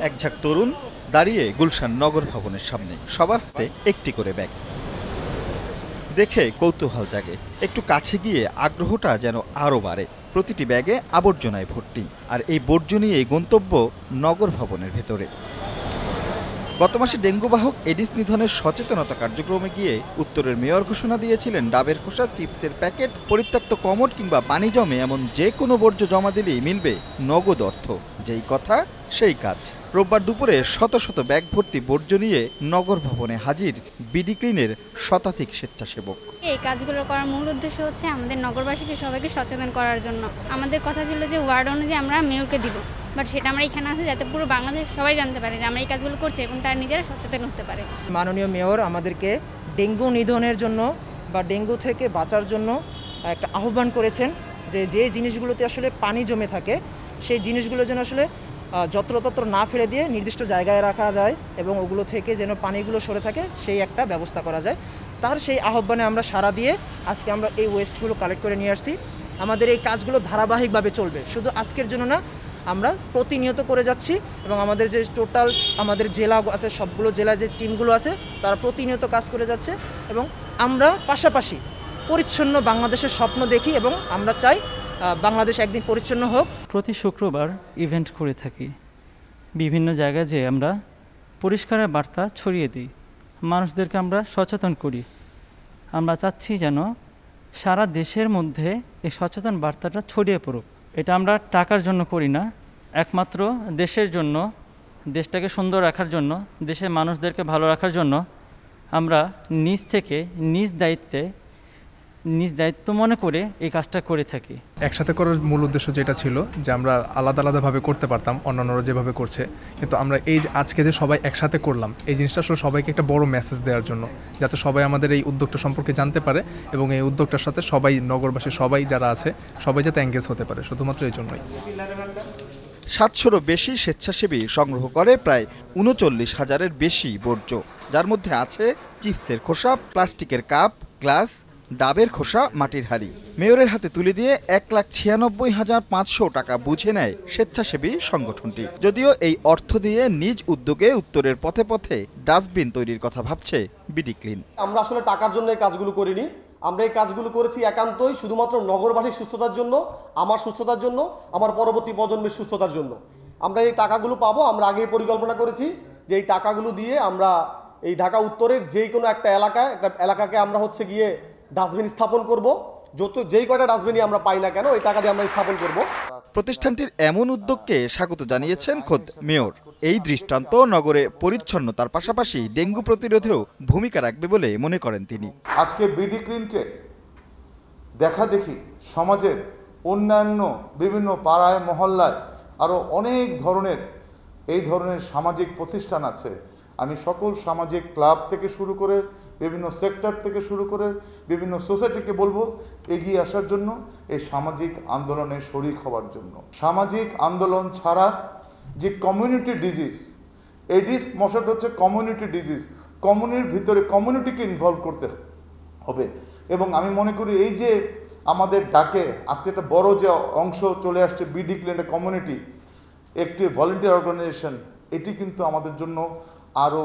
এক ঝাঁক তরুণ দাঁড়িয়ে গুলশান নগর ভবনের সামনে। সবার হাতে একটি করে ব্যাগ। দেখে কৌতূহল জাগে। একটু কাছে গিয়ে আগ্রহটা যেন আরও বাড়ে। প্রতিটি ব্যাগে আবর্জনায় ভর্তি। আর এই বর্জ্য নিয়ে গন্তব্য নগর ভবনের ভেতরে। গত মাসে ডেঙ্গুবাহক এডিস নিধনের সচেতনতা কার্যক্রমে গিয়ে উত্তরের মেয়র ঘোষণা দিয়েছিলেন, ডাবের খোসা, চিপসের প্যাকেট, পরিত্যক্ত কমট কিংবা পানি জমে এমন যে কোনো বর্জ্য জমা দিলেই মিলবে নগদ অর্থ। যেই কথা, সেই কাজ। রোববার দুপুরে শত শত ব্যাগ ভর্তি বর্জ্য নিয়ে নগর ভবনে হাজির বিডি ক্লিনের শতাধিক স্বেচ্ছাসেবক। এই কাজগুলো করার মূল উদ্দেশ্য হচ্ছে আমাদের নগরবাসীকে সবাইকে সচেতন করার জন্য। আমাদের কথা ছিল যে ওয়ার্ড অনুযায়ী আমরা মেয়রকে দিব। বাট সেটা আমরা এখানে আছে যাতে পুরো বাংলাদেশ সবাই জানতে পারে যে আমরা এই কাজগুলো করছি এবং তার নিজেরা সচেতন হতে পারে। মাননীয় মেয়র, আমাদেরকে ডেঙ্গু নিধনের জন্য বা ডেঙ্গু থেকে বাঁচার জন্য একটা আহ্বান করেছেন যে যে জিনিসগুলোতে আসলে পানি জমে থাকে, সেই জিনিসগুলো যেন আসলে যত্রতত্র না ফেলে দিয়ে নির্দিষ্ট জায়গায় রাখা যায় এবং ওগুলো থেকে যেন পানিগুলো সরে থাকে, সেই একটা ব্যবস্থা করা যায়। তার সেই আহ্বানে আমরা সাড়া দিয়ে আজকে আমরা এই ওয়েস্টগুলো কালেক্ট করে নিয়ে আসছি। আমাদের এই কাজগুলো ধারাবাহিকভাবে চলবে। শুধু আজকের জন্য না আমরা প্রতিনিয়ত করে যাচ্ছি এবং আমাদের যে টোটাল আমাদের জেলা আছে, সবগুলো জেলায় যে টিমগুলো আছে, তারা প্রতিনিয়ত কাজ করে যাচ্ছে এবং আমরা পাশাপাশি পরিচ্ছন্ন বাংলাদেশের স্বপ্ন দেখি এবং আমরা চাই বাংলাদেশ একদিন পরিচ্ছন্ন হোক। প্রতি শুক্রবার ইভেন্ট করে থাকি। বিভিন্ন জায়গায় যেয়ে আমরা পরিষ্কারের বার্তা ছড়িয়ে দিই। মানুষদেরকে আমরা সচেতন করি। আমরা চাচ্ছি যেন সারা দেশের মধ্যে এই সচেতন বার্তাটা ছড়িয়ে পড়ুক। এটা আমরা টাকার জন্য করি না। একমাত্র দেশের জন্য, দেশটাকে সুন্দর রাখার জন্য, দেশের মানুষদেরকে ভালো রাখার জন্য আমরা নিজ থেকে, নিজ দায়িত্বে নিজ দায়িত্ব মনে করে এই কাজটা করে থাকি। একসাথে করার মূল উদ্দেশ্য যেটা ছিল যে আমরা আলাদা আলাদাভাবে করতে পারতাম অন্যান্যরা যেভাবে করছে। কিন্তু আমরা এই যে আজকে যে সবাই একসাথে করলাম এই জিনিসটা আসলে সবাইকে একটা বড় মেসেজ দেওয়ার জন্য যাতে সবাই আমাদের এই উদ্যোগটা সম্পর্কে জানতে পারে এবং এই উদ্যোগটার সাথে সবাই নগরবাসী সবাই যারা আছে সবাই যাতে এঙ্গেজ হতে পারে। শুধুমাত্র এই জন্যই। সাতশোরও বেশি স্বেচ্ছাসেবী সংগ্রহ করে প্রায় উনচল্লিশ হাজারের বেশি বর্জ্য যার মধ্যে আছে চিপসের খোসা প্লাস্টিকের কাপ গ্লাস ডাবের খোসা মাটির হাড়ি। মেয়রের হাতে তুলে দিয়ে এক লাখ ছিয়ানব্বই হাজার পাঁচশো টাকা বুঝে নেয় স্বেচ্ছাসেবী সংগঠনটি। যদিও এই অর্থ দিয়ে নিজ উদ্যোগে উত্তরের পথে পথে ডাস্টবিন তৈরির কথা ভাবছে বিডি ক্লিন। আমরা আসলে টাকার জন্য এই কাজগুলো করিনি। আমরা এই কাজগুলো করেছি একান্তই, শুধুমাত্র নগরবাসীর সুস্থতার জন্য, আমার সুস্থতার জন্য, আমার পরবর্তী প্রজন্মের সুস্থতার জন্য। আমরা এই টাকাগুলো পাবো, আমরা আগেই পরিকল্পনা করেছি যে এই টাকাগুলো দিয়ে আমরা এই ঢাকা উত্তরের যে কোনো একটা এলাকায়, একটা এলাকাকে আমরা হচ্ছে গিয়ে ডাস্টবিন স্থাপন করব। যত যেই কয়টা ডাস্টবিনই আমরা পাই না কেন এই টাকা দিয়ে আমরা স্থাপন করব। প্রতিষ্ঠানটির এমন উদ্যোগকে স্বাগত জানিয়েছেন খোদ মেয়র। এই দৃষ্টান্ত নগরে পরিচ্ছন্নতার পাশাপাশি ডেঙ্গু প্রতিরোধেও ভূমিকা রাখবে বলে মনে করেন তিনি। আজকে বিডি ক্লিনকে দেখা দেখি সমাজের অন্যান্য বিভিন্ন পাড়ায় মহল্লায় আরও অনেক ধরনের এই ধরনের সামাজিক প্রতিষ্ঠান আছে। আমি সকল সামাজিক ক্লাব থেকে শুরু করে বিভিন্ন সেক্টর থেকে শুরু করে বিভিন্ন সোসাইটিকে বলব, এগিয়ে আসার জন্য, এই সামাজিক আন্দোলনে শরিক হওয়ার জন্য। সামাজিক আন্দোলন ছাড়া যে কমিউনিটি ডিজিজ এডিস মশাটা হচ্ছে কমিউনিটি ডিজিজ কমিউনিটির ভিতরে কমিউনিটিকে ইনভলভ করতে হবে। এবং আমি মনে করি এই যে আমাদের ডাকে, আজকে একটা বড় যে অংশ চলে আসছে বিডি ক্লিন কমিউনিটি একটি ভলেন্টিয়ার অর্গানাইজেশন এটি কিন্তু আমাদের জন্য আরও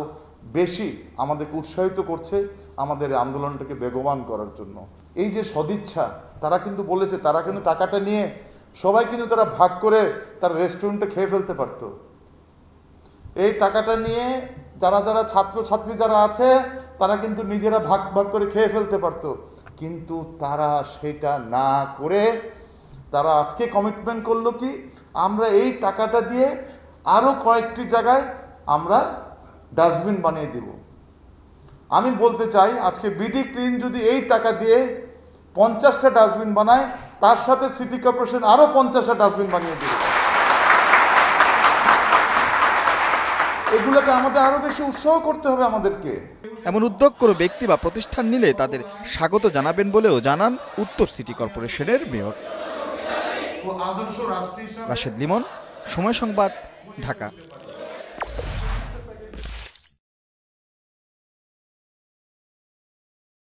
বেশি আমাদেরকে উৎসাহিত করছে আমাদের আন্দোলনটাকে বেগবান করার জন্য। এই যে সদিচ্ছা, তারা কিন্তু বলেছে, তারা কিন্তু টাকাটা নিয়ে সবাই কিন্তু তারা ভাগ করে তার রেস্টুরেন্টে খেয়ে ফেলতে পারতো। এই টাকাটা নিয়ে যারা যারা ছাত্র ছাত্রী যারা আছে, তারা কিন্তু নিজেরা ভাগ ভাগ করে খেয়ে ফেলতে পারতো। কিন্তু তারা সেটা না করে তারা আজকে কমিটমেন্ট করল কি, আমরা এই টাকাটা দিয়ে আরও কয়েকটি জায়গায় আমরা ডাস্টবিন বানিয়ে দেব। আমি বলতে চাই আজকে বিডি ক্লিন যদি এই টাকা দিয়ে পঞ্চাশটা ডাস্টবিন বানায় তার সাথে সিটি কর্পোরেশন আরও পঞ্চাশটা ডাস্টবিন বানিয়ে দেবে। এগুলোকে আমাদের আরও বেশি উৎসাহ করতে হবে আমাদেরকে। এমন উদ্যোগ কোনো ব্যক্তি বা প্রতিষ্ঠান নিলে তাদের স্বাগত জানাবেন বলেও জানান উত্তর সিটি কর্পোরেশনের মেয়র। রাশেদ লিমন সময় সংবাদ ঢাকা।